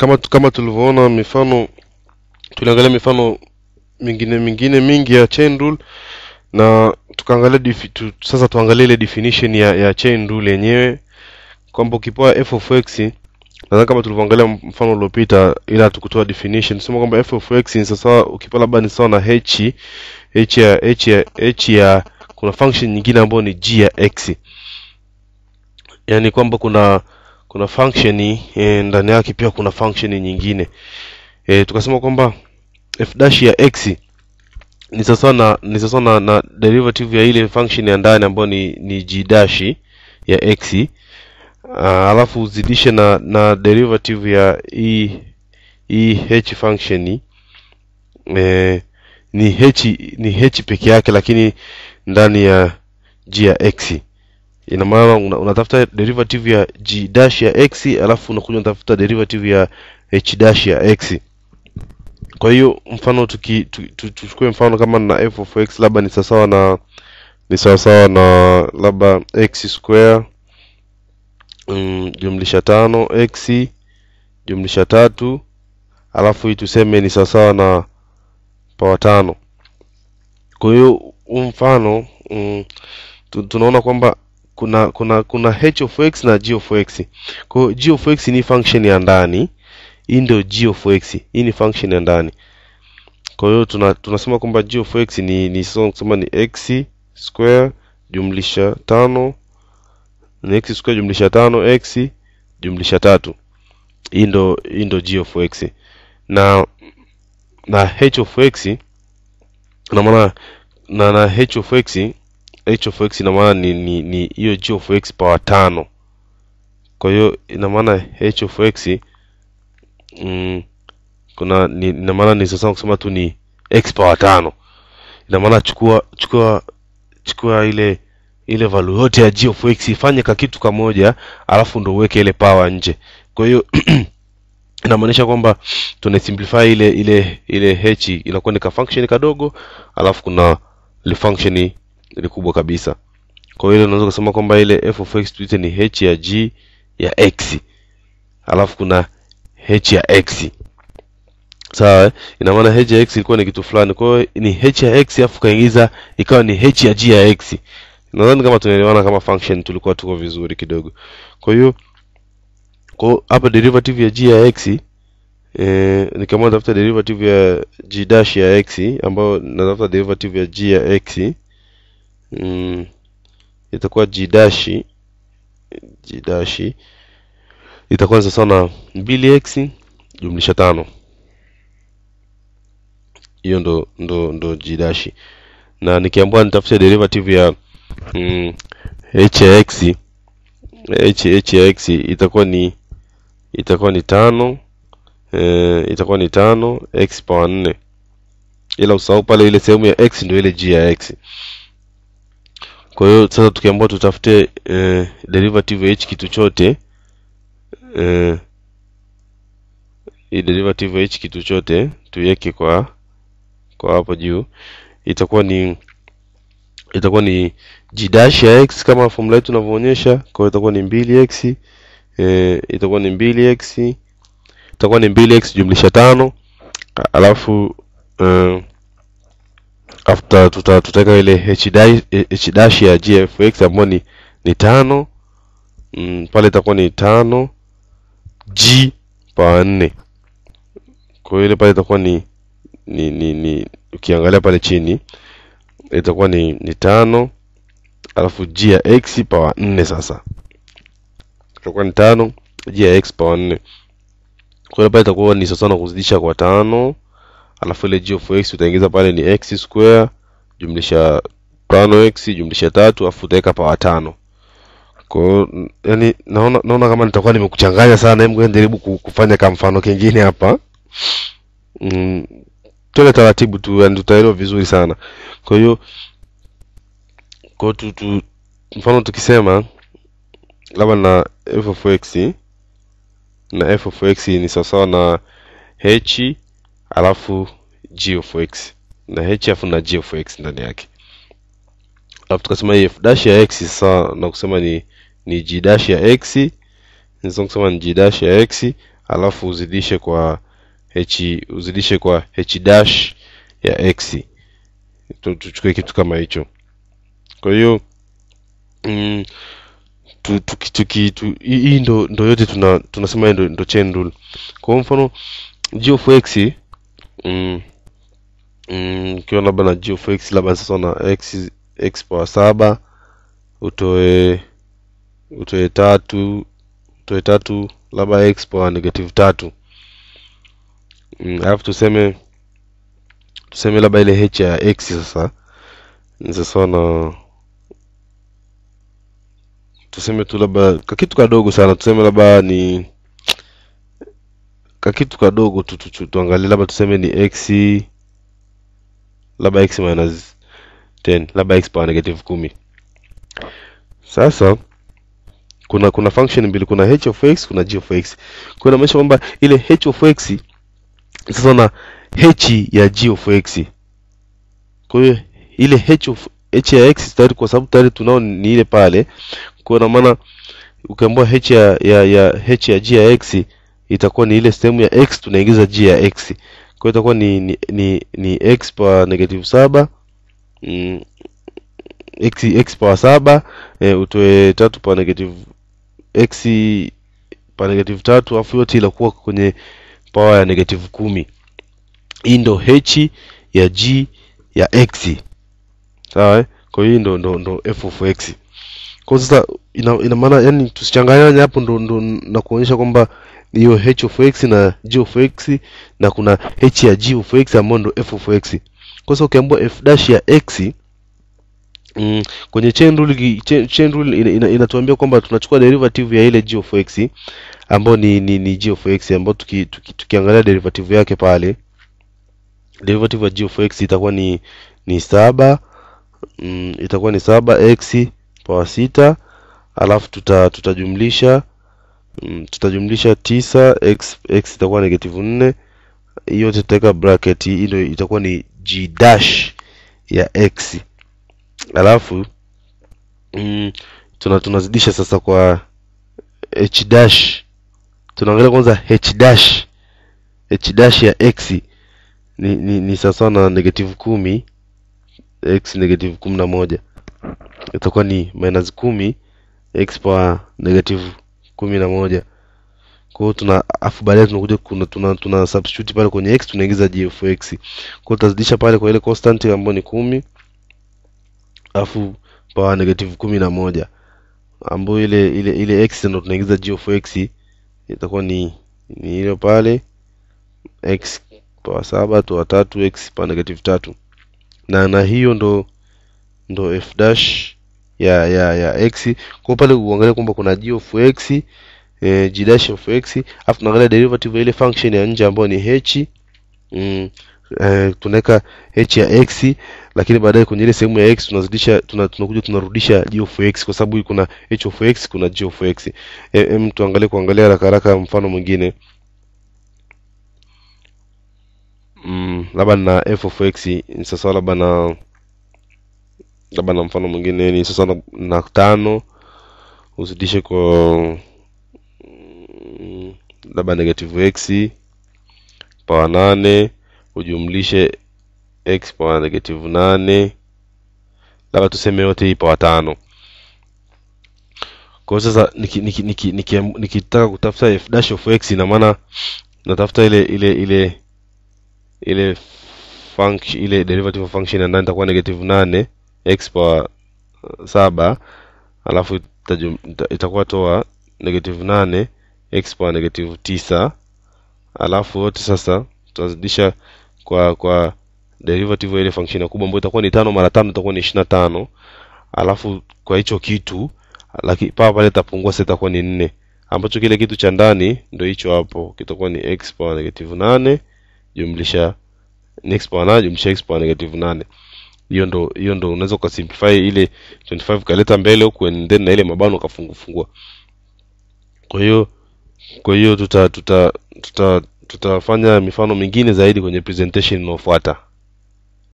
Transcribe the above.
kama kama tulivyoona mifano tuliangalia mifano mingine mingine mingi ya chain rule na tukaangalia tu, sasa tuangalie ile definition ya, ya chain rule yenyewe kwamba ukipewa f of x nadhani kama tulivyoangalia mfano uliopita ila hatukutoa definition tusema kwamba f of x ni sawa ukipewa labda ni sawa na h h ya h ya h ya kuna function nyingine ambayo ni g ya x. Yaani kwamba kuna kuna function e, ndani yake pia kuna function nyingine. E, tukasema kwamba f dash ya x ni sawa na ni sawa na, na derivative ya ile function ya ndani ambayo ni ni g dash ya x. Uh, alafu uzidishe na na derivative ya e, e h function. E, ni h ni h peke yake lakini ndani ya g ya x ina maana una- unatafuta derivative ya g dash ya x alafu unakuja unatafuta derivative ya h dash ya x. Kwa hiyo mfano tuki tu- tu- tuchukue mfano kama na f of x labda ni sawasawa na ni sawasawa na labda x square mm, jumlisha tano x jumlisha tatu alafu hii tuseme ni sawasawa na pawa tano. Kwa hiyo huu mfano mm, tunaona kwamba kuna kuna kuna h of x na g of x. Kwa g of x ni function ya ndani hii ndio g of x hii ni function ya ndani. Kwa hiyo tuna, tunasema kwamba g of x ni ni kusema ni x square jumlisha tano ni x square jumlisha tano x jumlisha tatu. Hii ndo hii ndo g of x. Na na h of x na maana na na h of x h of x ina maana ni hiyo g of x power tano. Kwa hiyo ina maana h of x mm, kuna ni ina maana ni sasa kusema tu ni x power tano. Ina maana chukua chukua chukua ile ile value yote ya g of x ifanye ka kitu kamoja alafu ndo uweke ile power nje. Kwa hiyo inamaanisha kwamba tuna simplify ile ile ile h inakuwa ni ka function kadogo alafu kuna function ile kubwa kabisa. Kwa hiyo unaweza kusema kwamba ile f of x tuite ni h ya g ya x. Alafu kuna h ya x. Sawa ina maana h ya x ilikuwa ni kitu fulani. Kwa hiyo ni h ya x alafu kaingiza ikawa ni h ya g ya x. Nadhani kama tunaelewana kama function tulikuwa tuko vizuri kidogo. Kwa hiyo kwa hapa derivative ya g ya x eh, nikiamua natafuta derivative ya g dash ya x ambayo natafuta derivative ya g ya x mm, itakuwa g dash g dash itakuwa ni sawa na 2x jumlisha tano. Hiyo ndo ndo ndo g dash na nikiambiwa nitafute derivative ya mm, h ya x h h ya x itakuwa ni itakuwa ni tano eh, itakuwa ni tano x power nne. Ila usahau pale ile sehemu ya x ndio ile g ya x kwa hiyo sasa tukiambiwa tutafute eh, derivative ya hichi kitu chote eh, hii derivative ya hichi kitu chote tuiweke kwa kwa hapo juu. Itakuwa ni itakuwa ni g dash ya x kama formula yetu inavyoonyesha. Kwa hiyo itakuwa ni mbili x eh, itakuwa ni mbili x itakuwa ni mbili x jumlisha tano. Alafu uh, after tuta tutaweka ile h dash, h dash ya g f x ambayo ni ni tano mm, pale itakuwa ni tano g pawa nne. Kwa hiyo ile pale itakuwa ni ni ni, ni ukiangalia pale chini itakuwa ni ni tano alafu g ya x pawa nne sasa. Itakuwa ni tano g ya x pawa nne. Kwa hiyo pale itakuwa ni sawa na kuzidisha kwa tano alafu ile g of x utaingiza pale ni x square jumlisha tano x jumlisha tatu alafu utaweka pawa tano. Kwa yani naona naona kama nitakuwa nimekuchanganya sana. Hebu nijaribu kufanya kama mfano kingine hapa. Mm, tuende taratibu tu yani tutaelewa vizuri sana. Kwa hiyo kwa tu, tu mfano tukisema labda na f of x na f of x ni sawasawa na h alafu g of x. Na h alafu na g of x ndani yake. Alafu tukasema f dash ya x sawa na kusema ni ni g dash ya x. Nizo kusema ni g dash ya x alafu uzidishe kwa h uzidishe kwa h dash ya x. Tu- tuchukue kitu kama hicho. Kwa hiyo mm, tu, tu, hii ndo, ndo yote tuna tunasema ndo, ndo chain rule. Kwa mfano g of x mm, mm, labda na g of x labda sasa na x x power saba utoe utoe tatu utoe tatu labda x power negative tatu. Mm, alafu tuseme tuseme labda ile h ya x sasa ni na tuseme tu labda kakitu kadogo sana tuseme labda ni kakitu kadogo tu, tu, tu tuangalie labda tuseme ni x labda x minus 10 labda x power negative kumi. Sasa kuna kuna function mbili kuna h of x kuna g of x. Kwa inamaanisha kwamba ile h of x sasa na h ya g of x. Kwa hiyo ile h of h ya x tayari kwa sababu tayari tunao ni ile pale. Kwa hiyo na maana ukiambiwa h ya, ya, ya h ya g ya x itakuwa ni ile sehemu ya x tunaingiza g ya x. Kwa hiyo itakuwa ni, ni, ni, ni x power negative saba mm, x x power saba e, utoe tatu power negative x power negative tatu alafu yote ilakuwa kwenye power ya negative kumi. Hii ndo h ya g ya x. Sawa eh? kwa hiyo ndo, ndo, ndo f of x kwa sasa ina, ina maana yani tusichanganyane hapo ndo, ndo na kuonyesha kwamba hiyo h of x na g of x na kuna h ya g of x ambayo ndo f of x. Kwa sasa ukiambiwa f dash ya x mm, kwenye chain rule chain, chain rule ina, ina, inatuambia kwamba tunachukua derivative ya ile g of x ambayo ni, ni, ni g of x ambayo tuki, tuki, tukiangalia derivative yake pale. Derivative ya g of x itakuwa ni ni saba mm, itakuwa ni saba x power sita alafu tuta tutajumlisha mm, tutajumlisha tisa x x itakuwa negative nne hiyo yote tutaweka bracket hii ndio itakuwa ni g dash ya x. Alafu mm, tuna tunazidisha sasa kwa h dash. Tunaangalia kwanza h dash. H dash ya x ni, ni, ni sawasawa na negative kumi x negative kumi na moja itakuwa ni minus kumi x power negative kumi na moja. Kwa hiyo tuna afu baadaye tunakuja kuna tuna, tuna substitute pale kwenye x tunaingiza g of x. Kwa tutazidisha pale kwa ile constant ambayo ni kumi afu power negative kumi na moja. Ambayo ile ile ile x ndio tunaingiza g of x itakuwa ni ni hiyo pale x power saba toa tatu x power negative tatu. Na na hiyo ndo ndo f dash ya ya ya x. Kwa pale uangalia kwamba kuna g of x eh, g dash of x. Afu tunaangalia derivative ya ile function ya nje ambayo ni h. Mm, eh, tunaweka h ya x lakini baadaye kwenye ile sehemu ya x tunazidisha tuna, tunakuja tunarudisha g of x kwa sababu kuna h of x kuna g of x. E, e, tuangalie kuangalia haraka haraka mfano mwingine. Mm, labda na f of x ni sawa labda na labda na mfano mwingine ni sasa na, na tano uzidishe kwa mm, labda negative x power nane ujumlishe x power negative nane labda tuseme yote hii power tano. Kwa hiyo sasa nikitaka niki, niki, niki, niki kutafuta f dash of x ina maana natafuta ile ile ile ile function ile derivative of function ya ndani itakuwa negative nane x power saba alafu itakuwa toa negative nane x power negative tisa alafu wote sasa tutazidisha kwa kwa derivative ya ile function kubwa ambayo itakuwa ni tano mara tano itakuwa ni ishirini na tano alafu kwa hicho kitu lakini paa pale itapungua sasa itakuwa ni nne ambacho kile kitu cha ndani ndio hicho hapo kitakuwa ni x power negative nane jumlisha ni x power nane jumlisha x power negative nane hiyo ndo hiyo ndo unaweza ukasimplify ile 25 kaleta mbele huku and then na ile mabano ukafungufungua. Kwa hiyo kwa hiyo tuta tuta tuta tutafanya mifano mingine zaidi kwenye presentation inayofuata